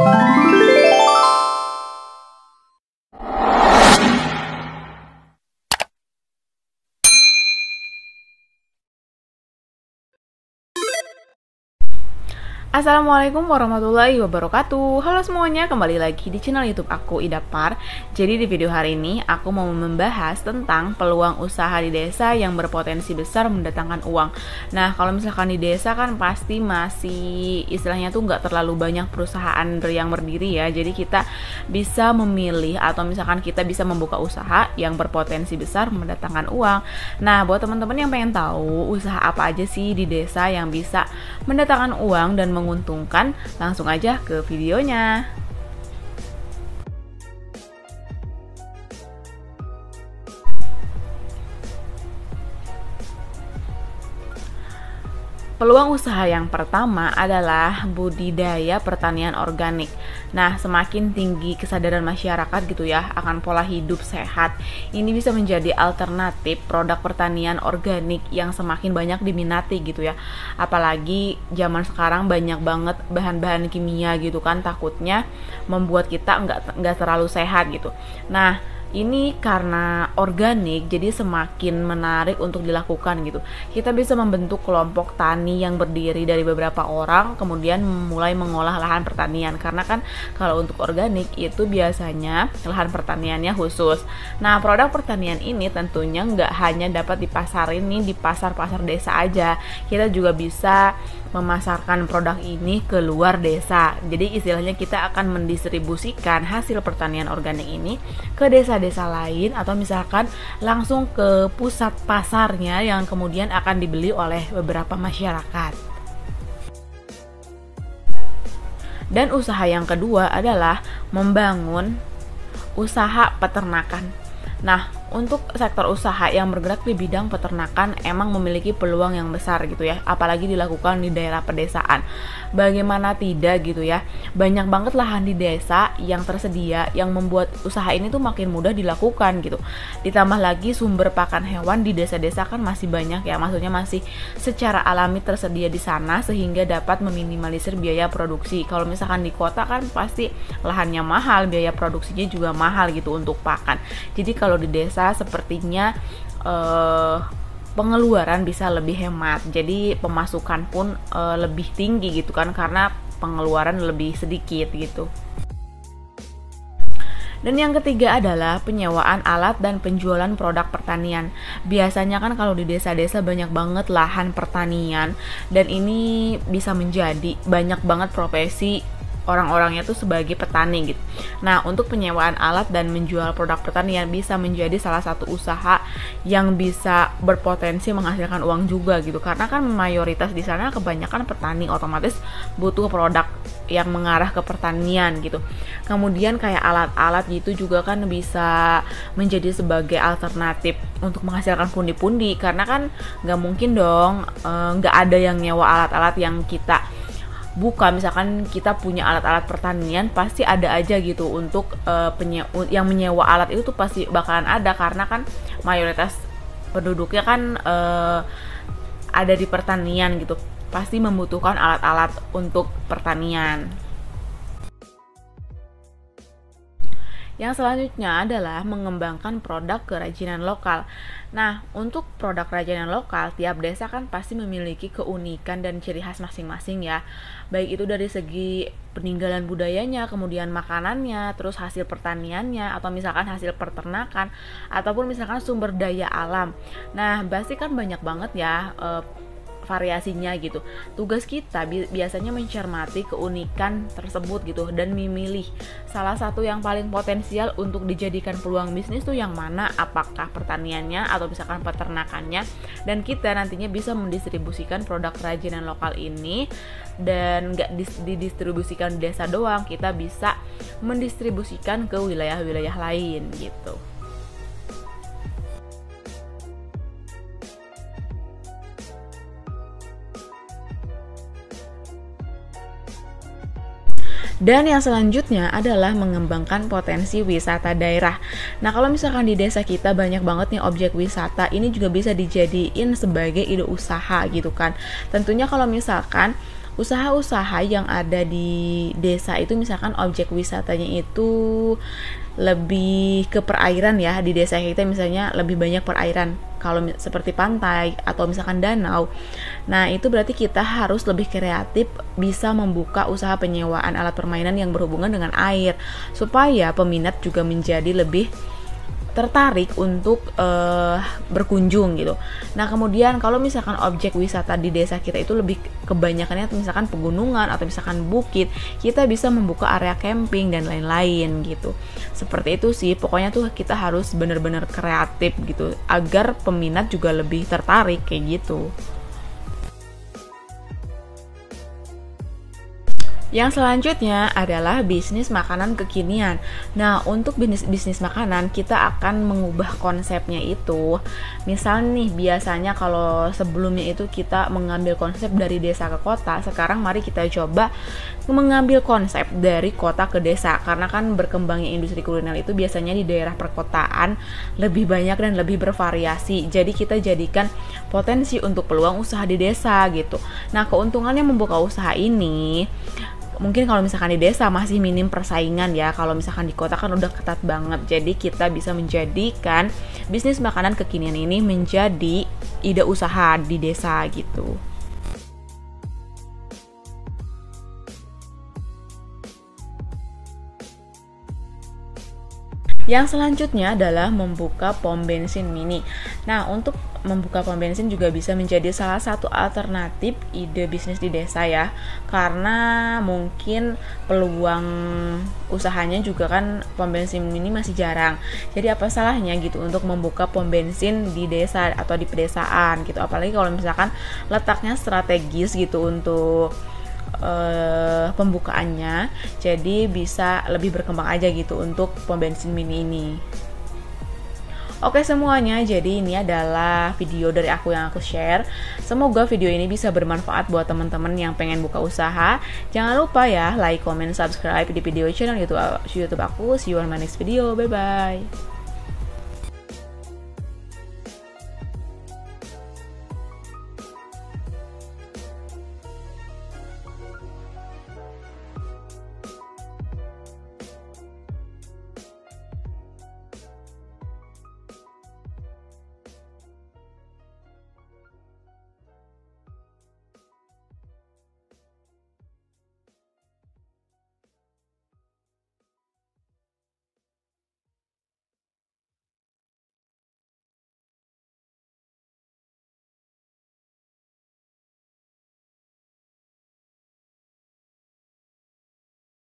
Música Assalamualaikum warahmatullahi wabarakatuh. Halo semuanya, kembali lagi di channel youtube aku Idapar Jadi di video hari ini aku mau membahas tentang peluang usaha di desa yang berpotensi besar mendatangkan uang. Nah kalau misalkan di desa kan pasti masih istilahnya tuh nggak terlalu banyak perusahaan yang berdiri ya. Jadi kita bisa memilih atau misalkan kita bisa membuka usaha yang berpotensi besar mendatangkan uang. Nah buat teman-teman yang pengen tahu usaha apa aja sih di desa yang bisa mendatangkan uang dan menguntungkan, langsung aja ke videonya. Peluang usaha yang pertama adalah budidaya pertanian organik. Nah, semakin tinggi kesadaran masyarakat gitu ya akan pola hidup sehat, ini bisa menjadi alternatif produk pertanian organik yang semakin banyak diminati gitu ya. Apalagi zaman sekarang banyak banget bahan-bahan kimia gitu kan, takutnya membuat kita nggak nggak terlalu sehat gitu. Nah, ini karena organik jadi semakin menarik untuk dilakukan gitu. Kita bisa membentuk kelompok tani yang berdiri dari beberapa orang kemudian mulai mengolah lahan pertanian. Karena kan kalau untuk organik itu biasanya lahan pertaniannya khusus. Nah produk pertanian ini tentunya nggak hanya dapat dipasarin nih di pasar-pasar desa aja. Kita juga bisa memasarkan produk ini ke luar desa jadi istilahnya kita akan mendistribusikan hasil pertanian organik ini ke desa desa lain atau misalkan langsung ke pusat pasarnya yang kemudian akan dibeli oleh beberapa masyarakat. Dan usaha yang kedua adalah membangun usaha peternakan. Nah, untuk sektor usaha yang bergerak di bidang peternakan emang memiliki peluang yang besar gitu ya, apalagi dilakukan di daerah pedesaan. Bagaimana tidak gitu ya, banyak banget lahan di desa yang tersedia yang membuat usaha ini tuh makin mudah dilakukan gitu. Ditambah lagi sumber pakan hewan di desa-desa kan masih banyak ya, maksudnya masih secara alami tersedia di sana sehingga dapat meminimalisir biaya produksi. Kalau misalkan di kota kan pasti lahannya mahal, biaya produksinya juga mahal gitu untuk pakan. Jadi kalau di desa desa sepertinya uh, pengeluaran bisa lebih hemat jadi pemasukan pun uh, lebih tinggi gitu kan karena pengeluaran lebih sedikit gitu dan yang ketiga adalah penyewaan alat dan penjualan produk pertanian. Biasanya kan kalau di desa-desa banyak banget lahan pertanian dan ini bisa menjadi banyak banget profesi orang-orangnya tuh sebagai petani gitu. Nah, untuk penyewaan alat dan menjual produk pertanian bisa menjadi salah satu usaha yang bisa berpotensi menghasilkan uang juga gitu. Karena kan mayoritas di sana kebanyakan petani otomatis butuh produk yang mengarah ke pertanian gitu. Kemudian kayak alat-alat gitu juga kan bisa menjadi sebagai alternatif untuk menghasilkan pundi-pundi karena kan nggak mungkin dong eh, nggak ada yang nyewa alat-alat yang kita buka misalkan kita punya alat-alat pertanian pasti ada aja gitu untuk uh, penye yang menyewa alat itu tuh pasti bakalan ada karena kan mayoritas penduduknya kan uh, ada di pertanian gitu pasti membutuhkan alat-alat untuk pertanian. Yang selanjutnya adalah mengembangkan produk kerajinan lokal. Nah, untuk produk kerajinan lokal, tiap desa kan pasti memiliki keunikan dan ciri khas masing-masing ya. Baik itu dari segi peninggalan budayanya, kemudian makanannya, terus hasil pertaniannya, atau misalkan hasil peternakan, ataupun misalkan sumber daya alam. Nah, pasti kan banyak banget ya eh, variasinya gitu. Tugas kita bi biasanya mencermati keunikan tersebut gitu dan memilih salah satu yang paling potensial untuk dijadikan peluang bisnis tuh yang mana apakah pertaniannya atau misalkan peternakannya dan kita nantinya bisa mendistribusikan produk kerajinan lokal ini dan nggak didistribusikan di desa doang kita bisa mendistribusikan ke wilayah-wilayah lain gitu. Dan yang selanjutnya adalah mengembangkan potensi wisata daerah. Nah, kalau misalkan di desa kita banyak banget nih objek wisata, ini juga bisa dijadiin sebagai ide usaha gitu kan. Tentunya kalau misalkan usaha-usaha yang ada di desa itu misalkan objek wisatanya itu lebih ke perairan ya di desa kita misalnya lebih banyak perairan. Kalau seperti pantai atau misalkan danau. Nah itu berarti kita harus lebih kreatif bisa membuka usaha penyewaan alat permainan yang berhubungan dengan air. Supaya peminat juga menjadi lebih tertarik untuk uh, berkunjung gitu. Nah kemudian kalau misalkan objek wisata di desa kita itu lebih kebanyakannya misalkan pegunungan atau misalkan bukit, kita bisa membuka area camping dan lain-lain gitu. Seperti itu sih, pokoknya tuh kita harus bener-bener kreatif gitu agar peminat juga lebih tertarik kayak gitu. Yang selanjutnya adalah bisnis makanan kekinian. Nah, untuk bisnis bisnis makanan kita akan mengubah konsepnya itu. Misal nih, biasanya kalau sebelumnya itu kita mengambil konsep dari desa ke kota, sekarang mari kita coba mengambil konsep dari kota ke desa karena kan berkembangnya industri kuliner itu biasanya di daerah perkotaan lebih banyak dan lebih bervariasi. Jadi kita jadikan potensi untuk peluang usaha di desa gitu. Nah, keuntungannya membuka usaha ini mungkin kalau misalkan di desa masih minim persaingan ya. Kalau misalkan di kota kan udah ketat banget. Jadi kita bisa menjadikan bisnis makanan kekinian ini menjadi ide usaha di desa gitu. Yang selanjutnya adalah membuka pom bensin mini. Nah, untuk membuka pom bensin juga bisa menjadi salah satu alternatif ide bisnis di desa ya. Karena mungkin peluang usahanya juga kan pom bensin mini masih jarang. Jadi apa salahnya gitu untuk membuka pom bensin di desa atau di pedesaan gitu. Apalagi kalau misalkan letaknya strategis gitu untuk uh, pembukaannya jadi bisa lebih berkembang aja gitu untuk pom bensin mini ini Oke semuanya, jadi ini adalah video dari aku yang aku share. Semoga video ini bisa bermanfaat buat teman-teman yang pengen buka usaha. Jangan lupa ya like, comment, subscribe di video channel YouTube YouTube aku. See you on my next video. Bye bye.